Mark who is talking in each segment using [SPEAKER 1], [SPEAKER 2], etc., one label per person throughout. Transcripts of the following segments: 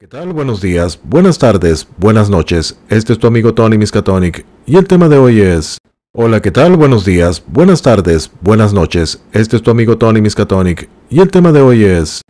[SPEAKER 1] ¿qué tal? Buenos días, buenas tardes, buenas noches. Este es tu amigo Tony Miskatonic y el tema de hoy es... Hola, ¿qué tal? Buenos días, buenas tardes, buenas noches. Este es tu amigo Tony Miskatonic y el tema de hoy es...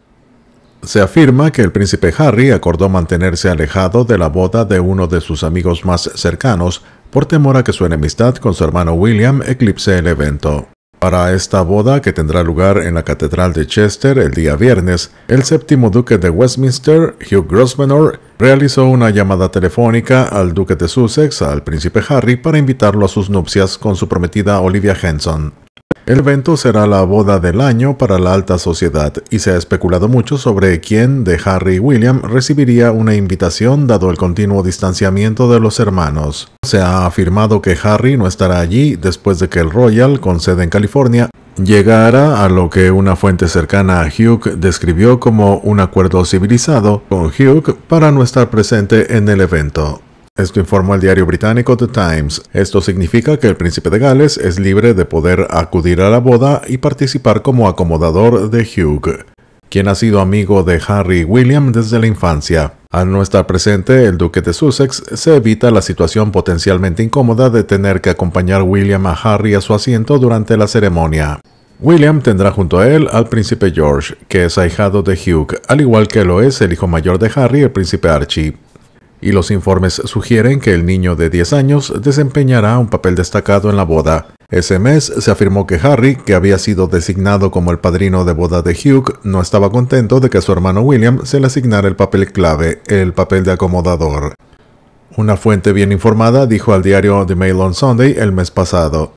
[SPEAKER 1] Se afirma que el príncipe Harry acordó mantenerse alejado de la boda de uno de sus amigos más cercanos por temor a que su enemistad con su hermano William eclipse el evento. Para esta boda, que tendrá lugar en la Catedral de Chester el día viernes, el séptimo duque de Westminster, Hugh Grosvenor, realizó una llamada telefónica al duque de Sussex, al príncipe Harry, para invitarlo a sus nupcias con su prometida Olivia Henson. El evento será la boda del año para la alta sociedad y se ha especulado mucho sobre quién de Harry y William recibiría una invitación dado el continuo distanciamiento de los hermanos. Se ha afirmado que Harry no estará allí después de que el Royal, con sede en California, llegara a lo que una fuente cercana a Hugh describió como un acuerdo civilizado con Hugh para no estar presente en el evento. Esto informó el diario británico The Times. Esto significa que el príncipe de Gales es libre de poder acudir a la boda y participar como acomodador de Hugh, quien ha sido amigo de Harry y William desde la infancia. Al no estar presente el duque de Sussex, se evita la situación potencialmente incómoda de tener que acompañar William a Harry a su asiento durante la ceremonia. William tendrá junto a él al príncipe George, que es ahijado de Hugh, al igual que lo es el hijo mayor de Harry, el príncipe Archie y los informes sugieren que el niño de 10 años desempeñará un papel destacado en la boda. Ese mes se afirmó que Harry, que había sido designado como el padrino de boda de Hugh, no estaba contento de que su hermano William se le asignara el papel clave, el papel de acomodador. Una fuente bien informada dijo al diario The Mail on Sunday el mes pasado,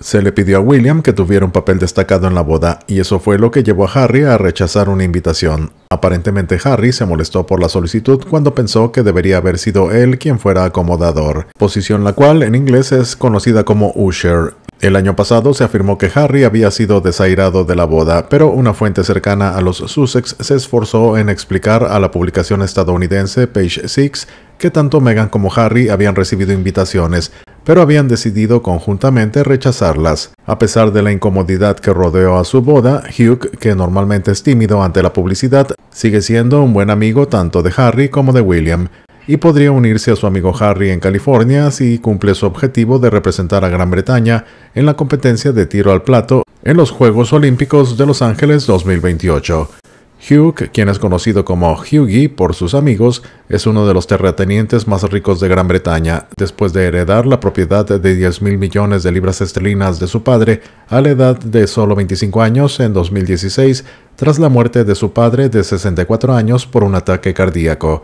[SPEAKER 1] se le pidió a William que tuviera un papel destacado en la boda, y eso fue lo que llevó a Harry a rechazar una invitación. Aparentemente Harry se molestó por la solicitud cuando pensó que debería haber sido él quien fuera acomodador, posición la cual en inglés es conocida como usher. El año pasado se afirmó que Harry había sido desairado de la boda, pero una fuente cercana a los Sussex se esforzó en explicar a la publicación estadounidense Page Six que tanto Meghan como Harry habían recibido invitaciones, pero habían decidido conjuntamente rechazarlas. A pesar de la incomodidad que rodeó a su boda, Hugh, que normalmente es tímido ante la publicidad, sigue siendo un buen amigo tanto de Harry como de William, y podría unirse a su amigo Harry en California si cumple su objetivo de representar a Gran Bretaña en la competencia de tiro al plato en los Juegos Olímpicos de Los Ángeles 2028. Hugh, quien es conocido como Hughie por sus amigos, es uno de los terratenientes más ricos de Gran Bretaña, después de heredar la propiedad de 10 mil millones de libras esterlinas de su padre a la edad de solo 25 años en 2016, tras la muerte de su padre de 64 años por un ataque cardíaco.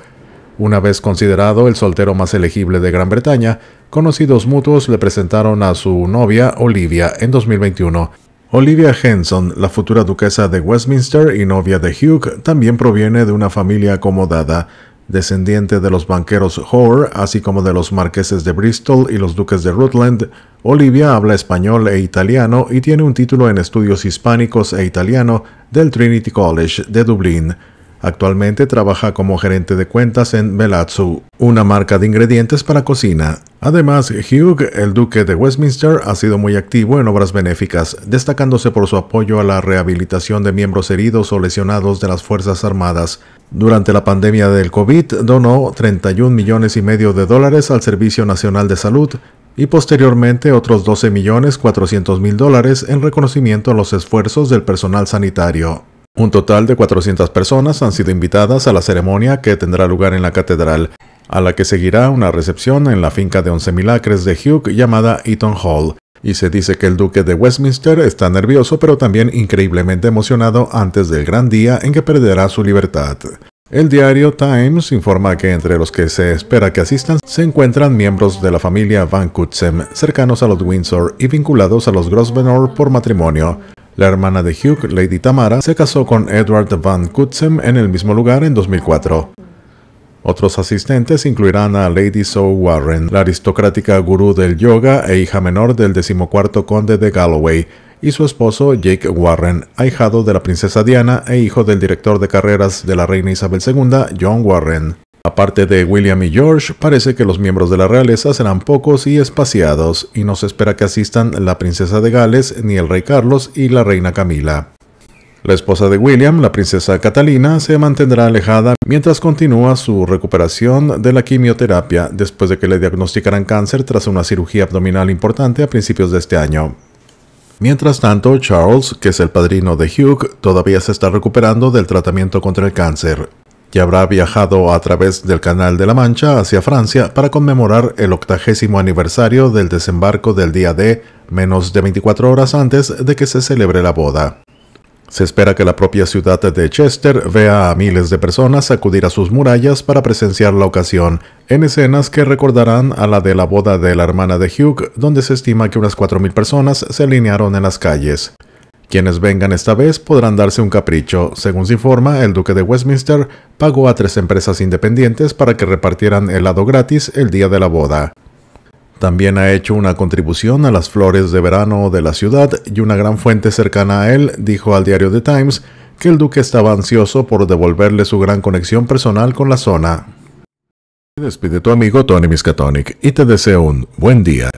[SPEAKER 1] Una vez considerado el soltero más elegible de Gran Bretaña, conocidos mutuos le presentaron a su novia Olivia en 2021, Olivia Henson, la futura duquesa de Westminster y novia de Hugh, también proviene de una familia acomodada, descendiente de los banqueros Hoare, así como de los marqueses de Bristol y los duques de Rutland. Olivia habla español e italiano y tiene un título en estudios hispánicos e italiano del Trinity College de Dublín. Actualmente trabaja como gerente de cuentas en Belazzu, una marca de ingredientes para cocina. Además, Hugh, el duque de Westminster, ha sido muy activo en obras benéficas, destacándose por su apoyo a la rehabilitación de miembros heridos o lesionados de las Fuerzas Armadas. Durante la pandemia del COVID, donó 31 millones y medio de dólares al Servicio Nacional de Salud y posteriormente otros 12 millones 400 mil dólares en reconocimiento a los esfuerzos del personal sanitario. Un total de 400 personas han sido invitadas a la ceremonia que tendrá lugar en la catedral, a la que seguirá una recepción en la finca de 11.000 acres de Hugh llamada Eaton Hall, y se dice que el duque de Westminster está nervioso pero también increíblemente emocionado antes del gran día en que perderá su libertad. El diario Times informa que entre los que se espera que asistan se encuentran miembros de la familia Van Kutsem, cercanos a los Windsor y vinculados a los Grosvenor por matrimonio, la hermana de Hugh, Lady Tamara, se casó con Edward Van Kutsem en el mismo lugar en 2004. Otros asistentes incluirán a Lady So Warren, la aristocrática gurú del yoga e hija menor del decimocuarto conde de Galloway, y su esposo Jake Warren, ahijado de la princesa Diana e hijo del director de carreras de la reina Isabel II, John Warren. Aparte de William y George, parece que los miembros de la realeza serán pocos y espaciados, y no se espera que asistan la princesa de Gales, ni el rey Carlos y la reina Camila. La esposa de William, la princesa Catalina, se mantendrá alejada mientras continúa su recuperación de la quimioterapia después de que le diagnosticaran cáncer tras una cirugía abdominal importante a principios de este año. Mientras tanto, Charles, que es el padrino de Hugh, todavía se está recuperando del tratamiento contra el cáncer y habrá viajado a través del Canal de la Mancha hacia Francia para conmemorar el octagésimo aniversario del desembarco del día D, menos de 24 horas antes de que se celebre la boda. Se espera que la propia ciudad de Chester vea a miles de personas acudir a sus murallas para presenciar la ocasión, en escenas que recordarán a la de la boda de la hermana de Hugh, donde se estima que unas 4.000 personas se alinearon en las calles. Quienes vengan esta vez podrán darse un capricho. Según se informa, el duque de Westminster pagó a tres empresas independientes para que repartieran helado gratis el día de la boda. También ha hecho una contribución a las flores de verano de la ciudad y una gran fuente cercana a él dijo al diario The Times que el duque estaba ansioso por devolverle su gran conexión personal con la zona. Despide tu amigo Tony Miskatonic y te deseo un buen día.